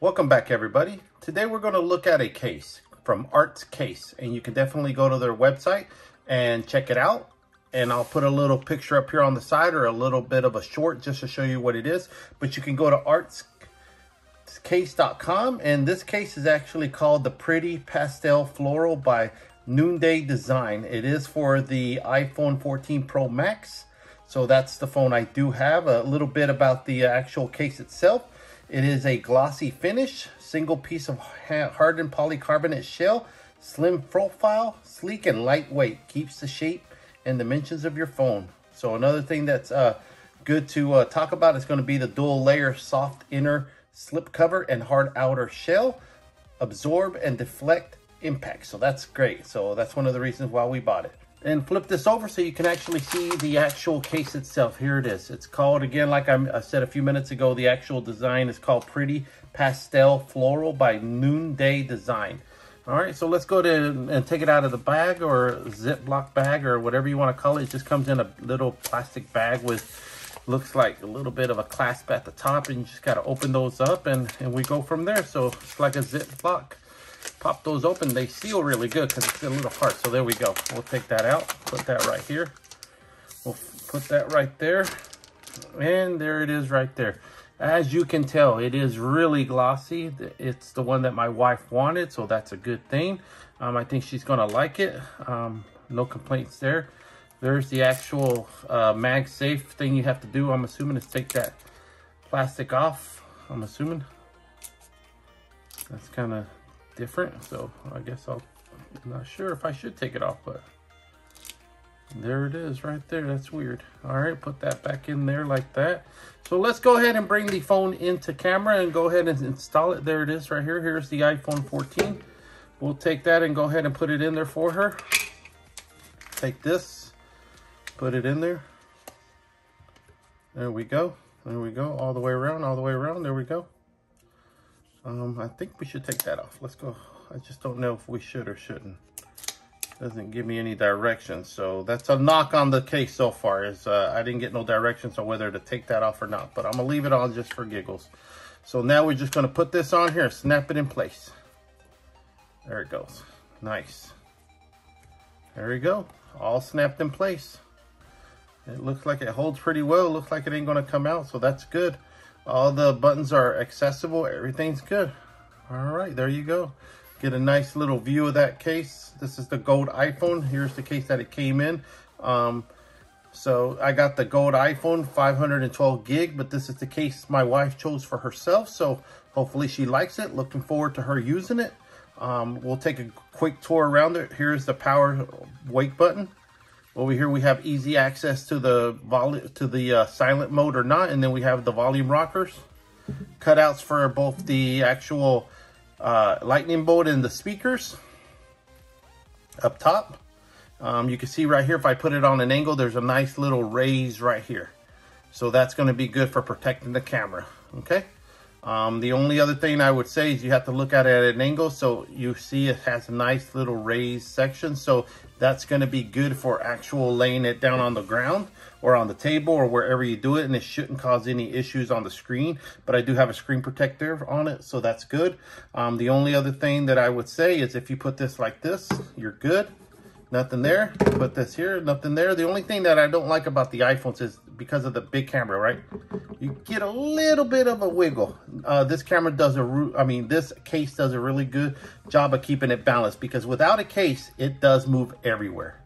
Welcome back everybody. Today we're going to look at a case from Arts Case and you can definitely go to their website and check it out. And I'll put a little picture up here on the side or a little bit of a short just to show you what it is. But you can go to artscase.com and this case is actually called the Pretty Pastel Floral by Noonday Design. It is for the iPhone 14 Pro Max. So that's the phone I do have. A little bit about the actual case itself. It is a glossy finish, single piece of hardened polycarbonate shell, slim profile, sleek and lightweight, keeps the shape and dimensions of your phone. So another thing that's uh, good to uh, talk about is going to be the dual layer soft inner slip cover and hard outer shell, absorb and deflect impact. So that's great. So that's one of the reasons why we bought it. And flip this over so you can actually see the actual case itself. Here it is. It's called, again, like I said a few minutes ago, the actual design is called Pretty Pastel Floral by Noonday Design. All right, so let's go to and take it out of the bag or Ziploc bag or whatever you want to call it. It just comes in a little plastic bag with, looks like a little bit of a clasp at the top and you just got to open those up and, and we go from there. So it's like a Ziploc pop those open, they seal really good because it's a little hard. So there we go. We'll take that out, put that right here. We'll put that right there. And there it is right there. As you can tell, it is really glossy. It's the one that my wife wanted, so that's a good thing. Um, I think she's to like it. Um, no complaints there. There's the actual uh, MagSafe thing you have to do. I'm assuming is take that plastic off. I'm assuming. That's kind of different. So I guess I'll, I'm not sure if I should take it off, but there it is right there. That's weird. All right, put that back in there like that. So let's go ahead and bring the phone into camera and go ahead and install it. There it is right here. Here's the iPhone 14. We'll take that and go ahead and put it in there for her. Take this, put it in there. There we go. There we go. All the way around, all the way around. There we go. Um, I think we should take that off. Let's go. I just don't know if we should or shouldn't. Doesn't give me any directions. So that's a knock on the case so far is uh, I didn't get no directions on whether to take that off or not. But I'm going to leave it on just for giggles. So now we're just going to put this on here. Snap it in place. There it goes. Nice. There we go. All snapped in place. It looks like it holds pretty well. Looks like it ain't going to come out. So that's good. All the buttons are accessible. Everything's good. All right, there you go. Get a nice little view of that case. This is the gold iPhone. Here's the case that it came in. Um, so I got the gold iPhone 512 gig, but this is the case my wife chose for herself. So hopefully she likes it. Looking forward to her using it. Um, we'll take a quick tour around it. Here's the power wake button. Over here we have easy access to the volume to the uh, silent mode or not, and then we have the volume rockers, cutouts for both the actual uh, lightning bolt and the speakers up top. Um, you can see right here, if I put it on an angle, there's a nice little raise right here. So that's going to be good for protecting the camera. Okay. Um, the only other thing I would say is you have to look at it at an angle. So you see it has a nice little raised section. So that's going to be good for actual laying it down on the ground or on the table or wherever you do it. And it shouldn't cause any issues on the screen. But I do have a screen protector on it. So that's good. Um, the only other thing that I would say is if you put this like this, you're good. Nothing there. Put this here, nothing there. The only thing that I don't like about the iPhones is because of the big camera, right? You get a little bit of a wiggle. Uh, this camera does a, I mean, this case does a really good job of keeping it balanced because without a case, it does move everywhere.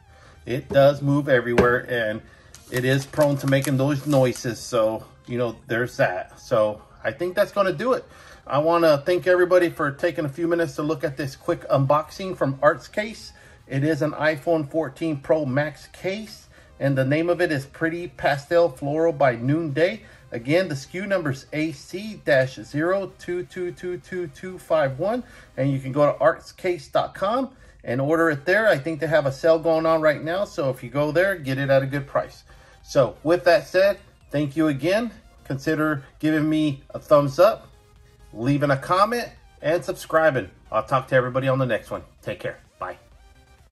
It does move everywhere and it is prone to making those noises. So, you know, there's that. So I think that's going to do it. I want to thank everybody for taking a few minutes to look at this quick unboxing from Arts Case. It is an iPhone 14 Pro Max case and the name of it is Pretty Pastel Floral by Noonday. Again, the SKU number is AC-02222251, and you can go to artscase.com and order it there. I think they have a sale going on right now, so if you go there, get it at a good price. So with that said, thank you again. Consider giving me a thumbs up, leaving a comment, and subscribing. I'll talk to everybody on the next one. Take care.